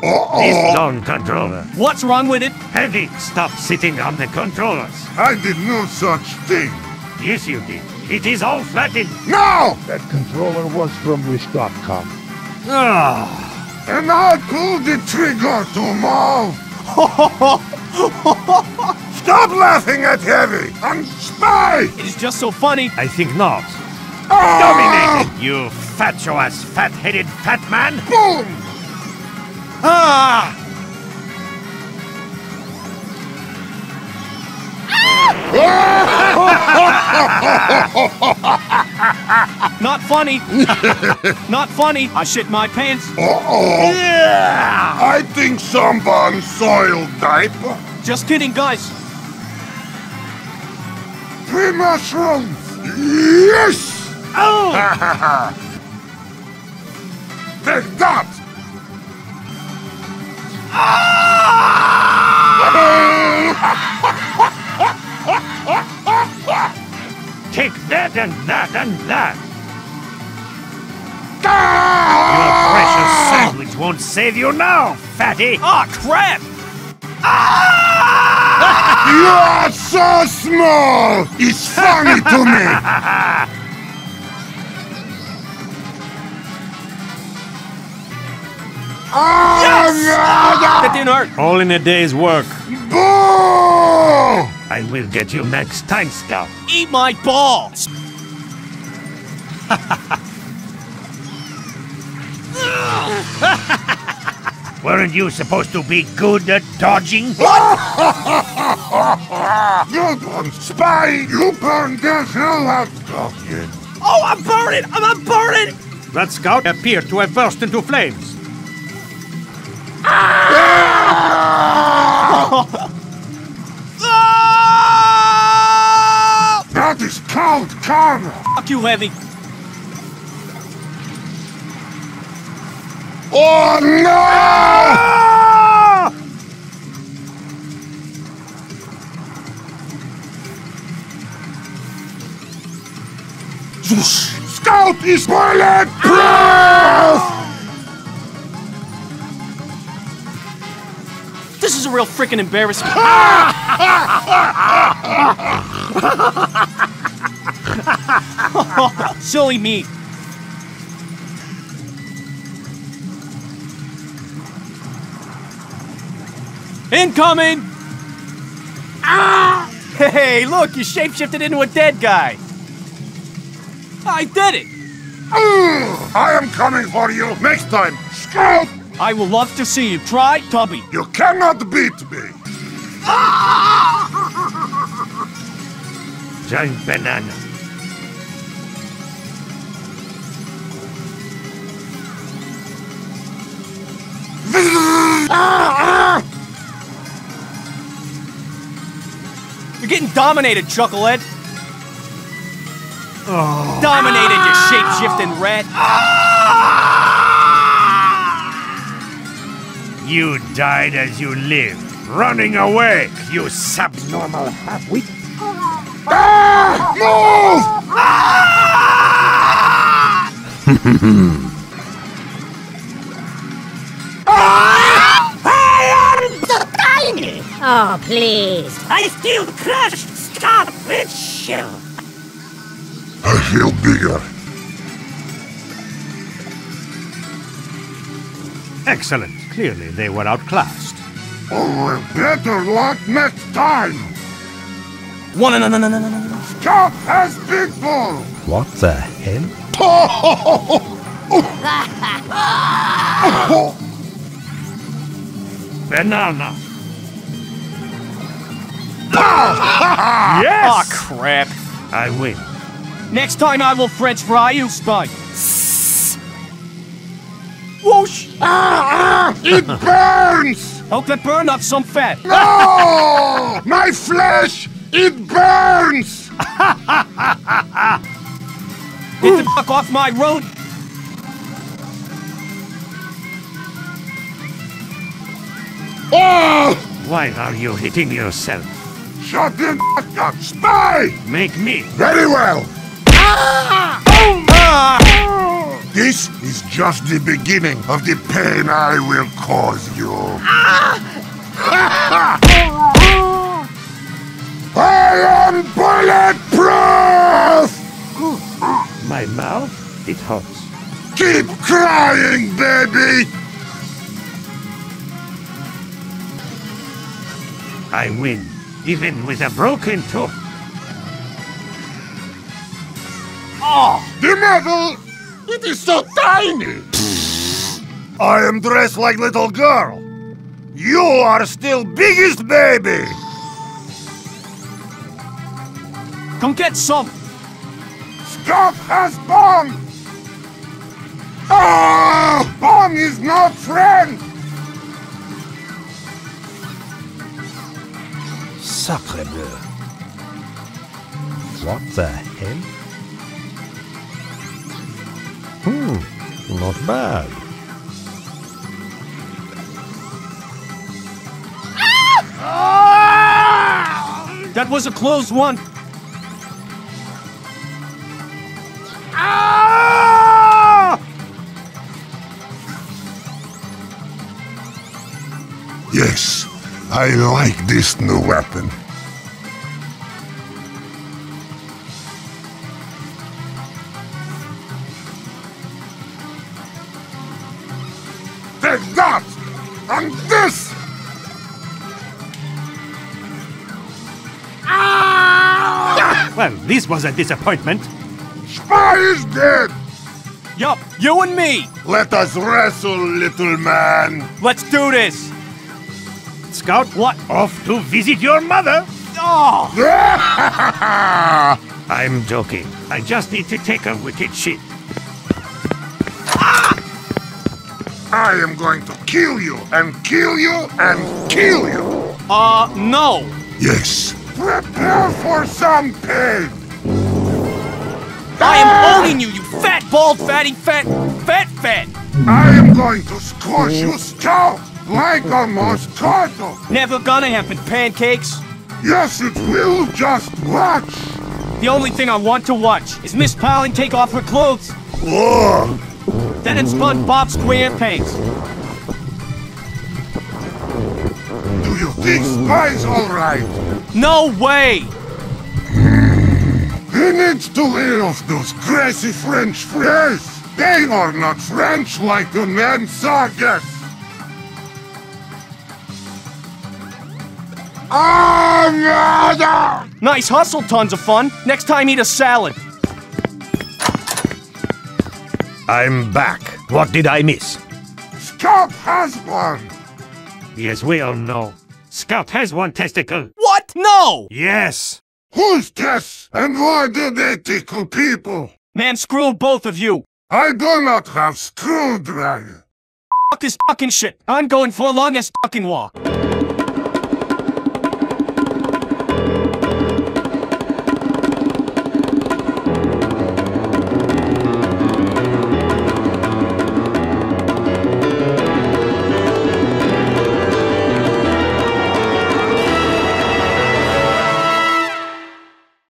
This long controller. What's wrong with it? Heavy, stop sitting on the controllers. I did no such thing. Yes, you did. It is all flattened. No! That controller was from Wish.com. Ah, And I pulled the trigger to move. Stop laughing at Heavy! I'm spy! It is just so funny. I think not. Ah! Dominated, you fatuous, fat-headed fat man. Boom! Ah! Not funny. Not funny. I shit my pants. Uh-oh! Yeah! I think someone soiled diaper. Just kidding, guys. Three mushrooms! Yes! Oh! Take that! Take that and that and that. Your Ah! precious sandwich won't save you now, fatty. Ah, crap! You're so small! It's funny to me! That didn't hurt. All in a day's work. Boo! I will get you next time, Scout. Eat my balls. Weren't you supposed to be good at dodging? Good one, Spy! You burned the hell out of it! Oh, I'm burning! I'm, I'm burning! That scout appeared to have burst into flames. Is called karma! Fuck you, Heavy. Oh no! Ah! Scout is bulletproof! This is a real freaking embarrassment. Silly me. Incoming! Ah! Hey, look, you shapeshifted into a dead guy. I did it! Ugh, I am coming for you next time! Scout! I will love to see you try, Tubby. You cannot beat me! Giant banana. You're getting dominated, Chucklehead. Dominated, you shape-shifting rat. You died as you lived, running away, you subnormal half-wit. Ah! Move! Oh, please. I still crushed Scott with shell. I feel bigger. Excellent. Clearly they were outclassed. Oh, better luck next time! One, no, no, no, no, no, no, no. Scout has big ball! What the hell? Banana. Ah, yes! crap. I win. Next time I will French fry you, Spike. Whoosh! Ah, ah, It burns! Hope that burn up some fat. Oh! My flesh! It burns! Get the fuck off my road. Oh! Why are you hitting yourself? Shut the f- up! Spy! Make me. Very well! Ah! This is just the beginning of the pain I will cause you. I am bulletproof! My mouth, it hurts. Keep crying, baby! I win, even with a broken tooth. Ah, The metal! It is so tiny! I am dressed like little girl. You are still biggest baby! Come get some! Scott has bomb! Ah! Bomb is not friend! Sacre bleu. What the hell? Hmm, not bad. That was a close one! Yes, I like this new weapon. Take that! And this! Ah! Well, this was a disappointment. Spy is dead! Yup, you and me! Let us wrestle, little man! Let's do this! Scout, what? Off to visit your mother? Oh! I'm joking. I just need to take a wicked shit. I am going to kill you, and kill you, and kill you! Uh, no! Yes. Prepare for some pain! I am owning you, you fat, bald, fatty, fat, fat, fat! I am going to squash you scout like a mosquito! Never gonna happen, pancakes! Yes, it will, just watch! The only thing I want to watch is Miss Pauling take off her clothes, Whoa! then it's SpongeBob SquarePants. Do you think Spy's alright? No way! He needs to lay off those crazy French fries! They are not French like the man Sagas! Nice hustle, tons of fun. Next time, eat a salad. I'm back. What did I miss? Scout has one! Yes, we all know. Scout has one testicle. What? No! Yes. Who's Tess, and why do they tickle people? Man, screw both of you. I do not have screwdriver. Fuck this fucking shit. I'm going for a longest fucking walk.